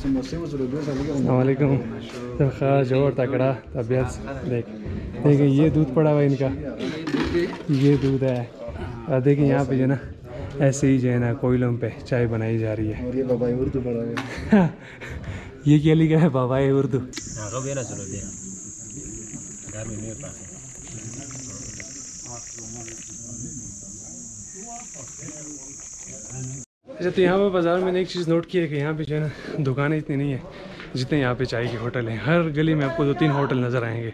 अलैक्म तो खास ज़ोर तकड़ा तबीयत देख देखिए ये दूध पड़ा हुआ इनका ये दूध है और देखिए यहाँ पे जो ना ऐसे ही जो है ना कोयलों पे चाय बनाई जा रही है ये क्या लिखा है बाबा उर्दू अच्छा तो यहाँ पर बाज़ार में एक चीज़ नोट की है कि यहाँ पे जो है ना, दुकानें इतनी नहीं है, जितने यहाँ पे चाय के होटल हैं। हर गली में आपको दो तीन होटल नज़र आएँगे।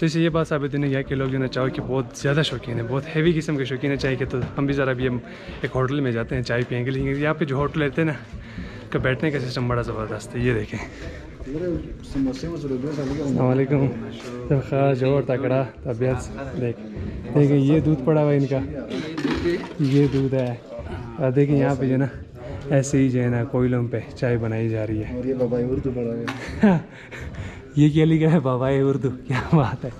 तो इससे ये बात साबित नहीं है के लोग जो है ना, चाय के बहुत ज़्यादा शौकीन है, बहुत हैवी किस्म के शौकीन है चाय के। तो हम भी ज़रा अभी हम एक होटल में जाते हैं, चाय पियेंगे, लेकिन यहाँ पर जो होटल रहते हैं ना, का बैठने का सिस्टम बड़ा ज़बरदस्त है, ये देखें। ज़ोर, तकड़ा, तबीयत, देख। देखिए ये दूध पड़ा हुआ इनका। ये दूध है। और देखिए यहाँ पे जो है ना ऐसे ही जो है ना कोयलों पे चाय बनाई जा रही है। और ये बाबा उर्दू पढ़ा ये क्या लिखा है? बाबा उर्दू क्या बात है।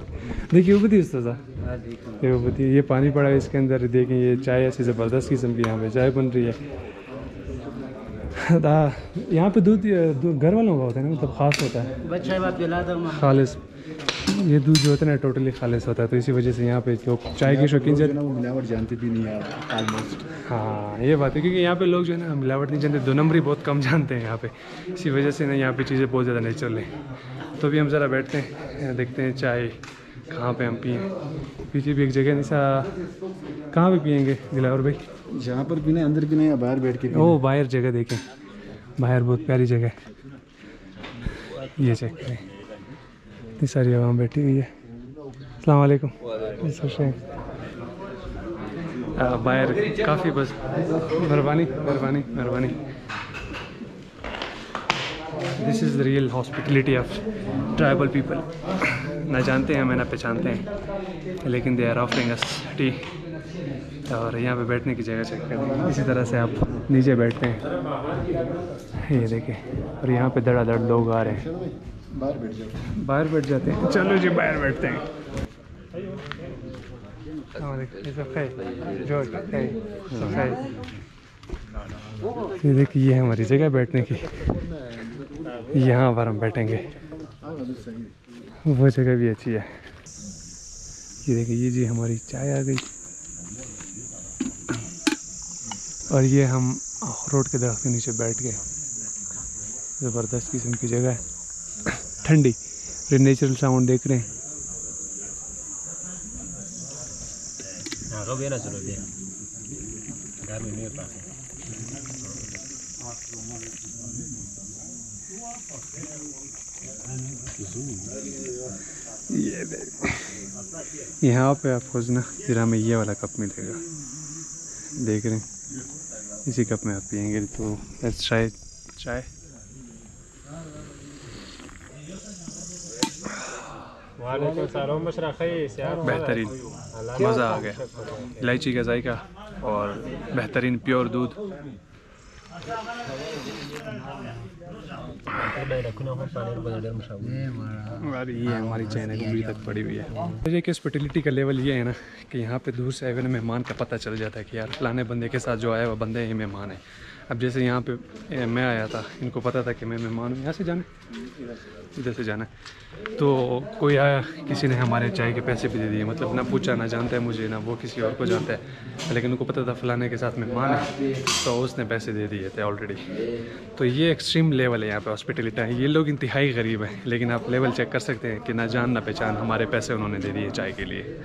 देखिए उपती उसका ये उपती ये पानी पड़ा है इसके अंदर देखें ये चाय ऐसी ज़बरदस्त किस्म की यहाँ पे चाय बन रही है। यहाँ पे दूध घर वालों का होता है ना मतलब ख़ास होता है? खालिस। ये दूध जो होता है ना टोटली खालिस होता है तो इसी वजह से यहाँ पे लोग चाय के शौकीन जो से वो मिलावट जानते भी नहीं है ऑलमोस्ट हाँ ये बात है क्योंकि यहाँ पे लोग जो है ना मिलावट नहीं जानते दो नंबरी बहुत कम जानते हैं यहाँ पे। इसी वजह से ना यहाँ पे चीज़ें बहुत ज़्यादा नेचुरल हैं। तो भी हम ज़रा बैठते हैं देखते हैं चाय। कहाँ पे हम पिए? पीछे भी एक जगह निशा कहाँ पे पियेंगे? दिलावर भाई। जहाँ पर नहीं अंदर नहीं या बाहर बैठ के ओ बाहर जगह देखें। बाहर बहुत प्यारी जगह ये चेक करें। इतनी सारी आवाम बैठी हुई है। अस्सलाम वालेकुम। बाहर काफ़ी बस। मेहरबानी मेहरबानी मेहरबानी। This is the real hospitality of tribal people ना जानते हैं हमें ना पहचानते हैं लेकिन they are offering us tea और यहाँ पे बैठने की जगह चेक करें इसी तरह से आप नीचे बैठते हैं। ये देखें और यहाँ पे धड़ाधड़ लोग आ रहे हैं। बाहर बैठ जाओ। बाहर बैठ जाते हैं। चलो जी बाहर बैठते हैं। ये खाए? ये देखिए ये हमारी जगह बैठने की। यहाँ पर हम बैठेंगे। हाँ। वो है जगह भी अच्छी है। ये देखिए, ये जी हमारी चाय आ गई। और ये हम रोड के दरख्त के नीचे बैठ गए। ज़बरदस्त किस्म की जगह है। ठंडी। फिर नेचुरल साउंड देख रहे हैं। biya ये यहाँ पे आपको ना ज़रा में ये वाला कप मिलेगा। देख रहे हैं। इसी कप में आप पियेंगे तो लेट्स ट्राई चाय. बेहतरीन। मज़ा आ गया। इलायची का जायका और बेहतरीन प्योर दूध। ये हमारी तक पड़ी हुई है। मुझे हॉस्पिटलिटी का लेवल ये है ना कि यहाँ पे दूर से आए हुए मेहमान का पता चल जाता है कि यार फलाने बंदे के साथ जो आया हुआ बंदे ही मेहमान है। अब जैसे यहाँ पे मैं आया था, इनको पता था कि मैं मेहमान हूँ। यहाँ से जाना इधर से जाना। तो कोई आया, किसी ने हमारे चाय के पैसे भी दे दिए मतलब ना पूछा, ना जानता है मुझे, ना वो किसी और को जानता है। लेकिन उनको पता था फलाने के साथ मेहमान है तो उसने पैसे दे दिए थे ऑलरेडी तो ये एक्सट्रीम लेवल है यहाँ पे हॉस्पिटलिटी है ये लोग इंतहाई गरीब हैं, लेकिन आप लेवल चेक कर सकते हैं कि ना जान, ना पहचान, हमारे पैसे उन्होंने दे दिए चाय के लिए।